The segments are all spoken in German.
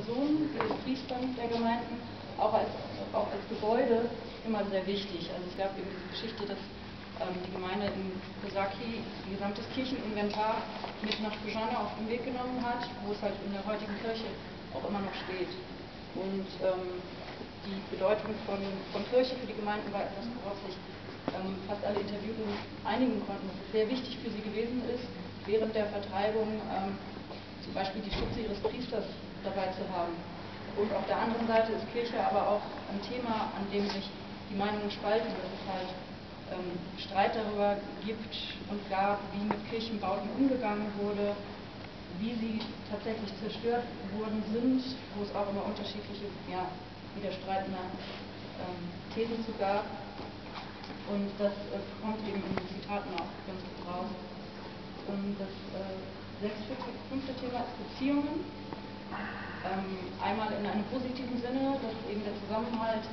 Personen, des Priestern der Gemeinden, auch als, auch als Gebäude immer sehr wichtig. Also es gab eben diese Geschichte, dass ähm, die Gemeinde in Kosaki ihr gesamtes Kircheninventar mit nach Bujana auf den Weg genommen hat, wo es halt in der heutigen Kirche auch immer noch steht. Und ähm, die Bedeutung von, von Kirche für die Gemeinden war etwas, worauf sich ähm, fast alle Interviewten einigen konnten, dass es sehr wichtig für sie gewesen ist, während der Vertreibung ähm, zum Beispiel die Schutze ihres Priesters dabei zu haben. Und auf der anderen Seite ist Kirche aber auch ein Thema, an dem sich die Meinungen spalten, dass es halt ähm, Streit darüber gibt und gab, wie mit Kirchenbauten umgegangen wurde, wie sie tatsächlich zerstört worden sind, wo es auch immer unterschiedliche, ja, widerstreitende ähm, Thesen zu gab. Und das äh, kommt eben in den Zitaten auch ganz gut raus. Und das äh, sechste, fünfte Thema ist Beziehungen. Ähm, einmal in einem positiven Sinne, dass eben der Zusammenhalt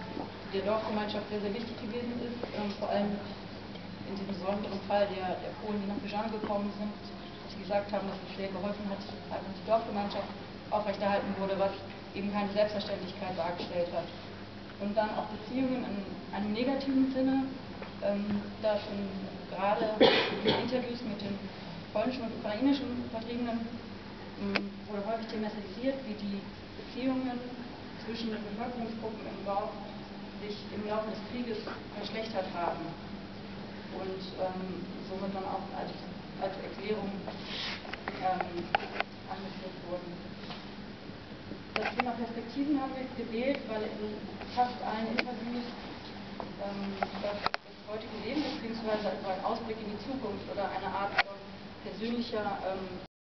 der Dorfgemeinschaft sehr, sehr wichtig gewesen ist, ähm, vor allem in diesem besonderen Fall der, der Polen, die nach Bejan gekommen sind, dass sie gesagt haben, dass es sehr geholfen hat, einfach die Dorfgemeinschaft aufrechterhalten wurde, was eben keine Selbstverständlichkeit dargestellt hat. Und dann auch Beziehungen in einem negativen Sinne, ähm, da schon gerade in Interviews mit den polnischen und ukrainischen Vertriebenen wurde häufig thematisiert, wie die Beziehungen zwischen den Bevölkerungsgruppen im Dorf sich im Laufe des Krieges verschlechtert haben und ähm, somit dann auch als, als Erklärung ähm, angeführt wurden. Das Thema Perspektiven haben wir gewählt, weil in fast allen Interviews ähm, das heutige Leben beziehungsweise also ein Ausblick in die Zukunft oder eine Art von persönlicher ähm,